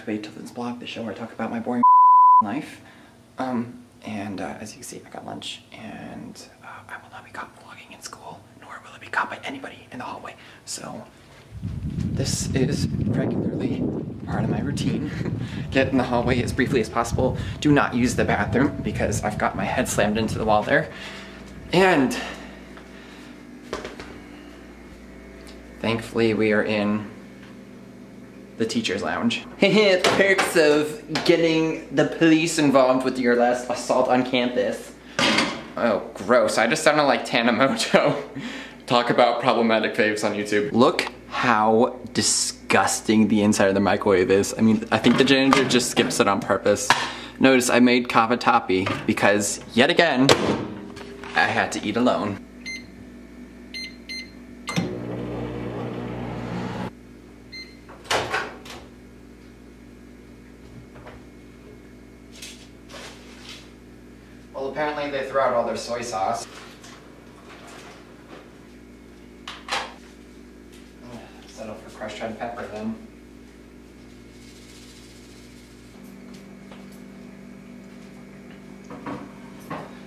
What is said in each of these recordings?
to Beethoven's blog, the show where I talk about my boring life. Um, and uh, as you can see, I got lunch, and uh, I will not be caught vlogging in school, nor will I be caught by anybody in the hallway. So this is regularly part of my routine. Get in the hallway as briefly as possible. Do not use the bathroom because I've got my head slammed into the wall there. And thankfully we are in the teacher's lounge. Perks of getting the police involved with your last assault on campus. Oh, gross. I just sounded like Tanamoto. Talk about problematic faves on YouTube. Look how disgusting the inside of the microwave is. I mean, I think the janitor just skips it on purpose. Notice I made cavatappi because, yet again, I had to eat alone. They threw out all their soy sauce. Settle for crushed red pepper then.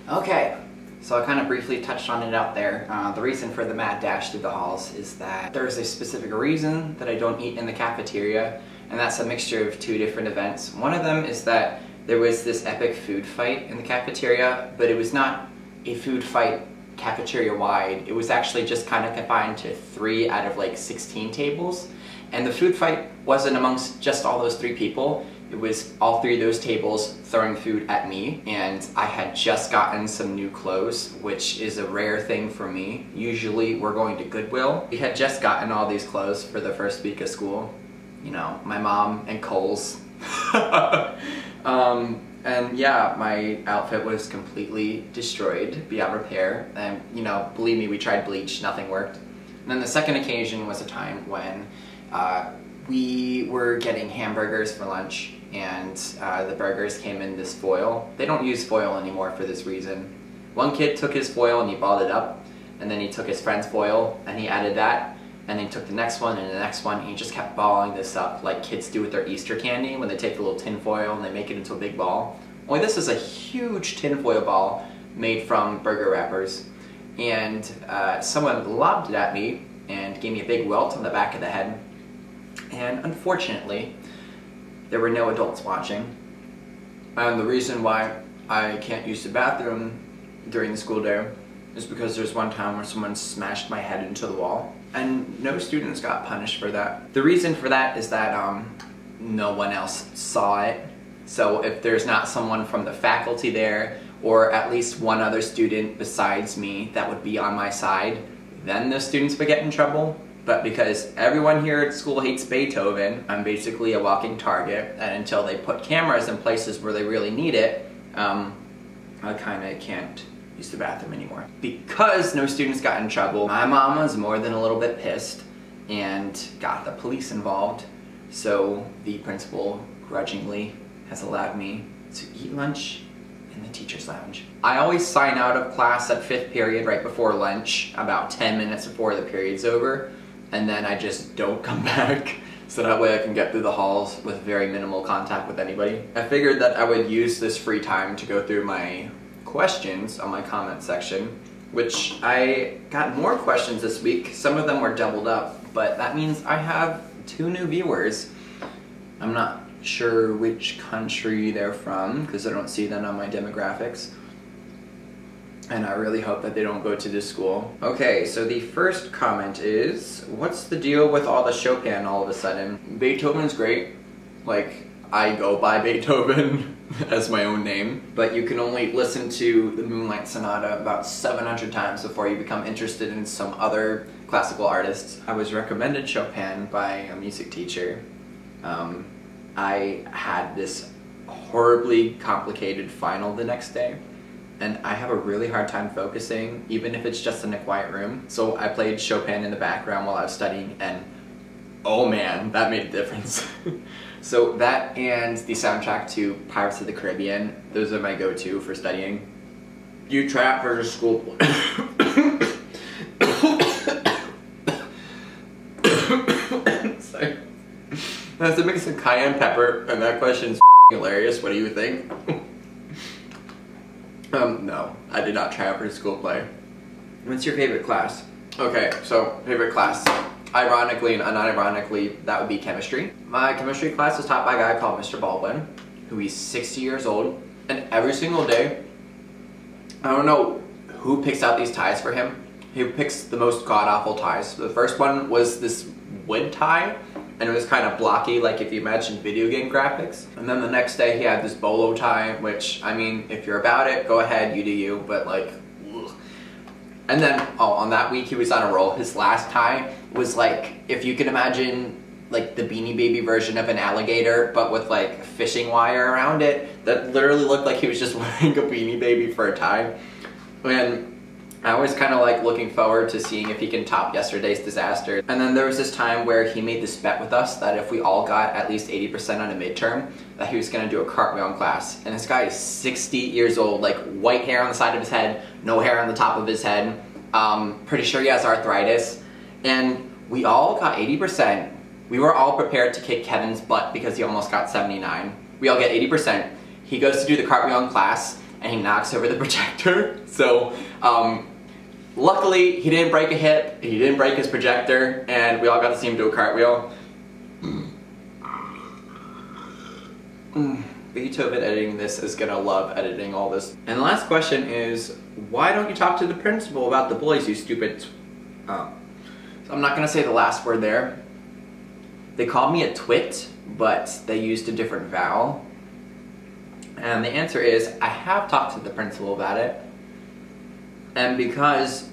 Okay, so I kind of briefly touched on it out there. Uh, the reason for the mad dash through the halls is that there's a specific reason that I don't eat in the cafeteria, and that's a mixture of two different events. One of them is that there was this epic food fight in the cafeteria, but it was not a food fight cafeteria wide. It was actually just kind of confined to three out of like 16 tables. And the food fight wasn't amongst just all those three people. It was all three of those tables throwing food at me. And I had just gotten some new clothes, which is a rare thing for me. Usually we're going to Goodwill. We had just gotten all these clothes for the first week of school. You know, my mom and Kohl's. um, and yeah, my outfit was completely destroyed beyond repair. And you know, believe me, we tried bleach, nothing worked. And then the second occasion was a time when uh, we were getting hamburgers for lunch and uh, the burgers came in this foil. They don't use foil anymore for this reason. One kid took his foil and he balled it up and then he took his friend's foil and he added that and then he took the next one and the next one and he just kept balling this up like kids do with their Easter candy when they take the little tin foil and they make it into a big ball. Only this is a huge tin foil ball made from burger wrappers. And uh, someone lobbed it at me and gave me a big welt on the back of the head. And unfortunately there were no adults watching. And the reason why I can't use the bathroom during the school day is because there's one time where someone smashed my head into the wall and no students got punished for that. The reason for that is that um, no one else saw it. So if there's not someone from the faculty there or at least one other student besides me that would be on my side, then the students would get in trouble. But because everyone here at school hates Beethoven, I'm basically a walking target and until they put cameras in places where they really need it, um, I kind of can't use the bathroom anymore. Because no students got in trouble, my mom was more than a little bit pissed and got the police involved. So the principal grudgingly has allowed me to eat lunch in the teacher's lounge. I always sign out of class at fifth period right before lunch, about 10 minutes before the period's over, and then I just don't come back so that way I can get through the halls with very minimal contact with anybody. I figured that I would use this free time to go through my questions on my comment section, which I got more questions this week. Some of them were doubled up, but that means I have two new viewers. I'm not sure which country they're from because I don't see them on my demographics. And I really hope that they don't go to this school. Okay, so the first comment is, what's the deal with all the Chopin all of a sudden? Beethoven's great. Like, I go by Beethoven. as my own name, but you can only listen to the Moonlight Sonata about 700 times before you become interested in some other classical artists. I was recommended Chopin by a music teacher. Um, I had this horribly complicated final the next day, and I have a really hard time focusing, even if it's just in a quiet room. So I played Chopin in the background while I was studying, and oh man, that made a difference. So that and the soundtrack to Pirates of the Caribbean, those are my go-to for studying. You trap versus school. Sorry. That's a mix of cayenne pepper, and that question's hilarious. What do you think? um, no, I did not try out for a school play. What's your favorite class? Okay, so favorite class. Ironically and unironically, that would be chemistry. My chemistry class is taught by a guy called Mr. Baldwin, who he's 60 years old, and every single day, I don't know who picks out these ties for him. He picks the most god-awful ties. The first one was this wood tie, and it was kind of blocky, like if you imagine video game graphics. And then the next day he had this bolo tie, which, I mean, if you're about it, go ahead, you do you, but like. And then, oh, on that week he was on a roll. His last tie was like, if you can imagine like the Beanie Baby version of an alligator, but with like fishing wire around it, that literally looked like he was just wearing a Beanie Baby for a tie. And I always kind of like looking forward to seeing if he can top yesterday's disaster. And then there was this time where he made this bet with us that if we all got at least 80% on a midterm, that he was gonna do a cartwheel in class. And this guy is 60 years old, like white hair on the side of his head, no hair on the top of his head. Um, pretty sure he has arthritis. And we all got 80%. We were all prepared to kick Kevin's butt because he almost got 79. We all get 80%. He goes to do the cartwheel in class and he knocks over the projector. So um, Luckily, he didn't break a hip, he didn't break his projector, and we all got to see him do a cartwheel. Beethoven editing this is gonna love editing all this. And the last question is, why don't you talk to the principal about the boys, you stupid... Oh. So I'm not gonna say the last word there. They called me a twit, but they used a different vowel. And the answer is, I have talked to the principal about it. And because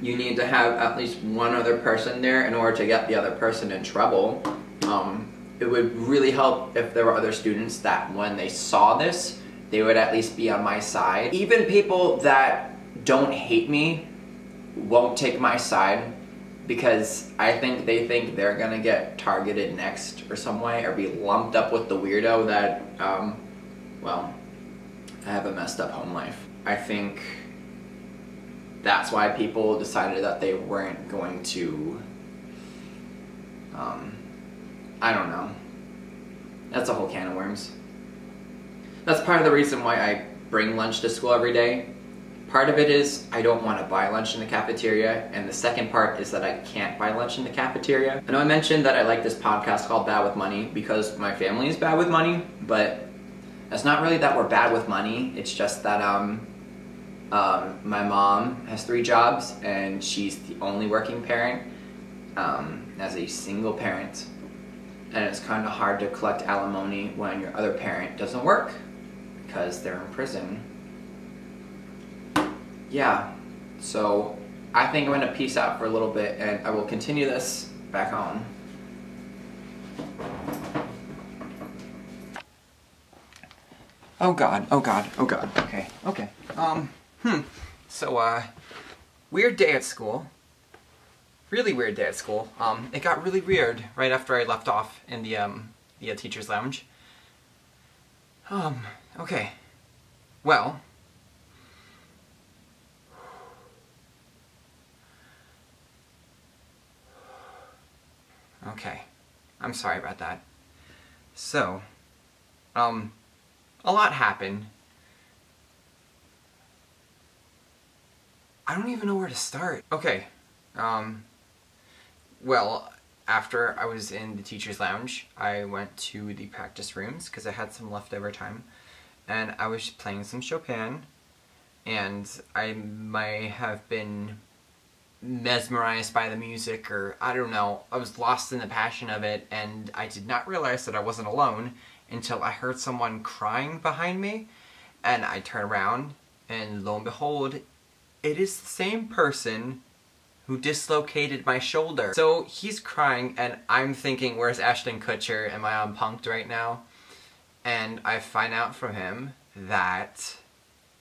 you need to have at least one other person there in order to get the other person in trouble, um, it would really help if there were other students that when they saw this, they would at least be on my side. Even people that don't hate me won't take my side because I think they think they're gonna get targeted next or some way or be lumped up with the weirdo that, um, well, I have a messed up home life. I think that's why people decided that they weren't going to, um, I don't know. That's a whole can of worms. That's part of the reason why I bring lunch to school every day. Part of it is I don't want to buy lunch in the cafeteria, and the second part is that I can't buy lunch in the cafeteria. I know I mentioned that I like this podcast called Bad with Money because my family is bad with money, but it's not really that we're bad with money, it's just that um, um, my mom has three jobs and she's the only working parent um, as a single parent. And it's kind of hard to collect alimony when your other parent doesn't work because they're in prison. Yeah, so I think I'm going to peace out for a little bit and I will continue this back home. Oh god, oh god, oh god, okay, okay. Um, Hmm. So, uh, weird day at school. Really weird day at school. Um, it got really weird right after I left off in the, um, the uh, teacher's lounge. Um, okay. Well. Okay. I'm sorry about that. So, um, a lot happened I don't even know where to start. Okay, um, well, after I was in the teacher's lounge, I went to the practice rooms because I had some leftover time, and I was playing some Chopin, and I might have been mesmerized by the music, or I don't know, I was lost in the passion of it, and I did not realize that I wasn't alone until I heard someone crying behind me, and I turned around, and lo and behold, it is the same person who dislocated my shoulder. So he's crying and I'm thinking, where's Ashton Kutcher? Am I on Punk'd right now? And I find out from him that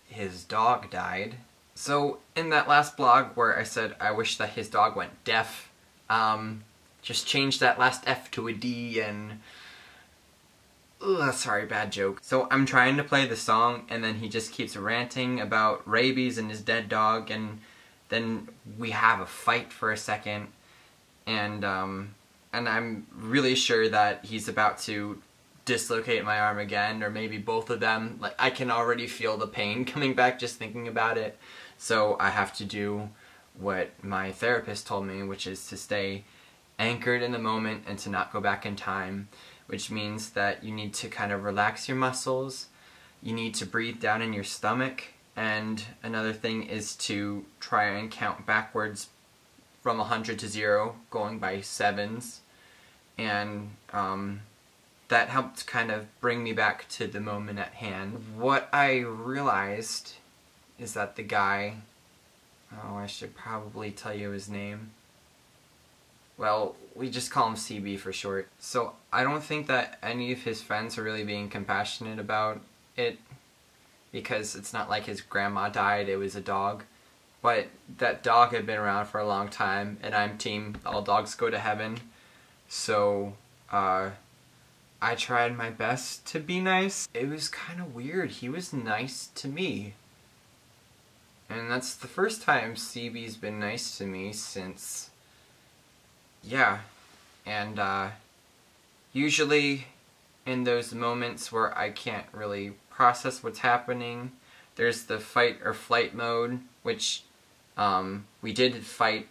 his dog died. So in that last blog where I said I wish that his dog went deaf, um, just change that last F to a D and Ugh, sorry, bad joke. So I'm trying to play the song and then he just keeps ranting about rabies and his dead dog and then we have a fight for a second and um, and I'm really sure that he's about to dislocate my arm again or maybe both of them. Like I can already feel the pain coming back just thinking about it. So I have to do what my therapist told me, which is to stay anchored in the moment and to not go back in time, which means that you need to kind of relax your muscles, you need to breathe down in your stomach, and another thing is to try and count backwards from 100 to 0, going by sevens, and um, that helped kind of bring me back to the moment at hand. What I realized is that the guy, oh, I should probably tell you his name. Well, we just call him CB for short. So I don't think that any of his friends are really being compassionate about it because it's not like his grandma died, it was a dog. But that dog had been around for a long time and I'm team all dogs go to heaven. So, uh, I tried my best to be nice. It was kind of weird. He was nice to me. And that's the first time CB's been nice to me since yeah, and uh, usually in those moments where I can't really process what's happening, there's the fight or flight mode, which um, we did fight,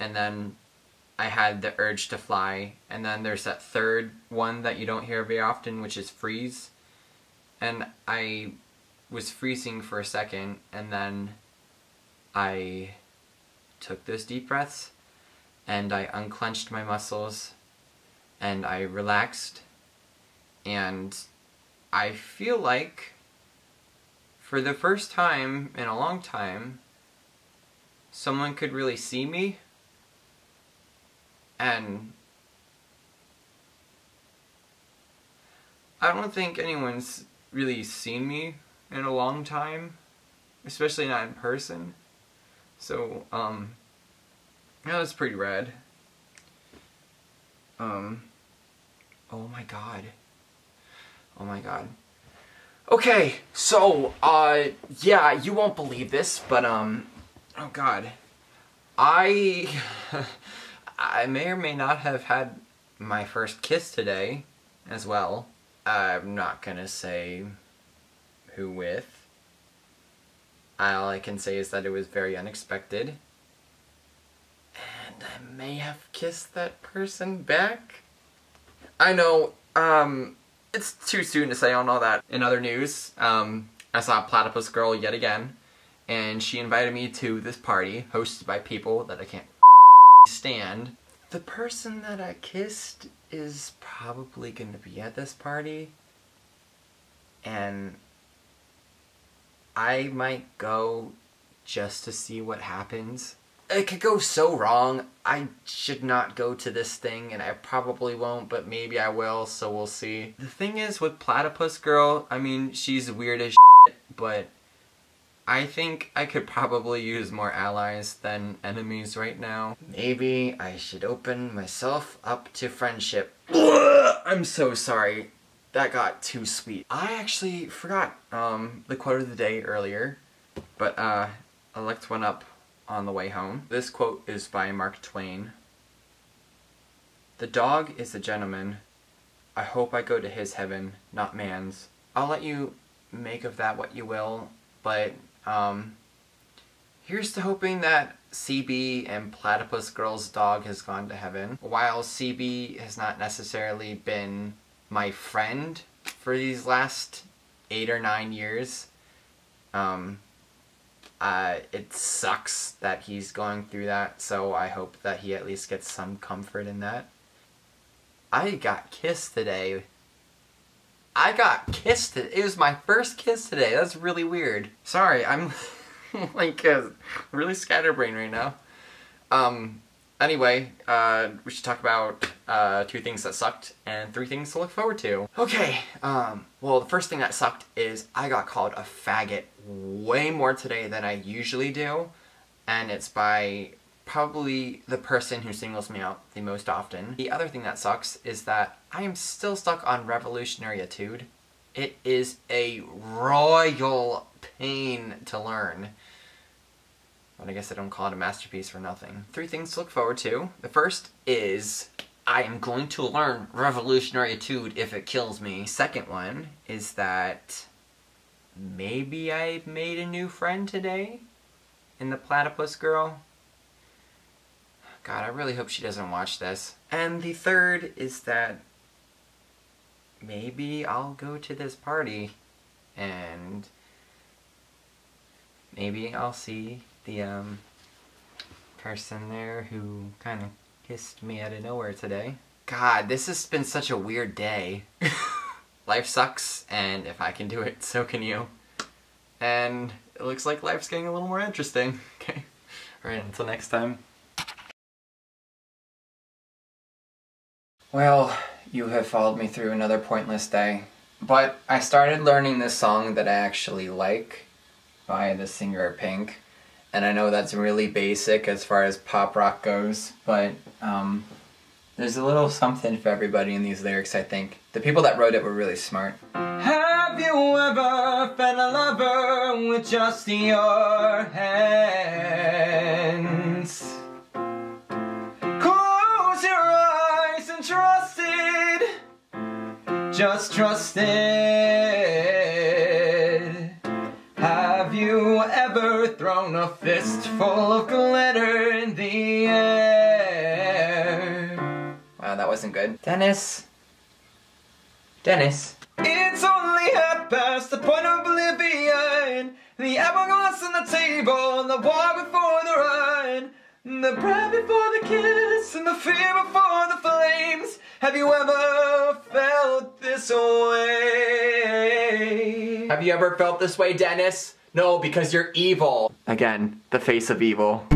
and then I had the urge to fly, and then there's that third one that you don't hear very often, which is freeze, and I was freezing for a second, and then I took those deep breaths, and I unclenched my muscles and I relaxed and I feel like for the first time in a long time someone could really see me and I don't think anyone's really seen me in a long time especially not in person. So um that was pretty rad. Um, oh my god. Oh my god. Okay, so, uh, yeah, you won't believe this, but, um, oh god. I, I may or may not have had my first kiss today as well. I'm not gonna say who with. All I can say is that it was very unexpected and I may have kissed that person back. I know, um, it's too soon to say on all that. In other news, um, I saw Platypus Girl yet again, and she invited me to this party hosted by people that I can't stand. The person that I kissed is probably going to be at this party, and I might go just to see what happens it could go so wrong. I should not go to this thing, and I probably won't, but maybe I will, so we'll see. The thing is with Platypus Girl, I mean, she's weird as shit, but I think I could probably use more allies than enemies right now. Maybe I should open myself up to friendship. I'm so sorry. That got too sweet. I actually forgot um, the quote of the day earlier, but uh, I looked one up on the way home. This quote is by Mark Twain. The dog is a gentleman. I hope I go to his heaven, not man's. I'll let you make of that what you will, but um, here's to hoping that CB and Platypus Girl's dog has gone to heaven. While CB has not necessarily been my friend for these last eight or nine years, um, uh, it sucks that he's going through that, so I hope that he at least gets some comfort in that. I got kissed today. I got kissed. It was my first kiss today. That's really weird. Sorry, I'm like uh, really scatterbrained right now. Um, Anyway, uh, we should talk about uh, two things that sucked and three things to look forward to. Okay, um, well the first thing that sucked is I got called a faggot way more today than I usually do, and it's by probably the person who singles me out the most often. The other thing that sucks is that I am still stuck on Revolutionary Etude. It is a royal pain to learn. But I guess I don't call it a masterpiece for nothing. Three things to look forward to. The first is I am going to learn Revolutionary Etude if it kills me. Second one is that maybe I made a new friend today in the Platypus Girl. God, I really hope she doesn't watch this. And the third is that maybe I'll go to this party and maybe I'll see the um, person there who kind of kissed me out of nowhere today. God, this has been such a weird day. Life sucks, and if I can do it, so can you. And it looks like life's getting a little more interesting. Okay. Alright, until next time. Well, you have followed me through another pointless day. But I started learning this song that I actually like by the singer Pink. And I know that's really basic as far as pop rock goes, but um, there's a little something for everybody in these lyrics, I think. The people that wrote it were really smart. Have you ever found a lover with just your hands? Close your eyes and trusted, just trusted. Thrown a fistful of glitter in the air? Wow, that wasn't good. Dennis? Dennis? It's only half past the point of oblivion. The hourglass on the table, the war before the run. The breath before the kiss, and the fear before the flames. Have you ever felt this way? Have you ever felt this way, Dennis? No, because you're evil. Again, the face of evil.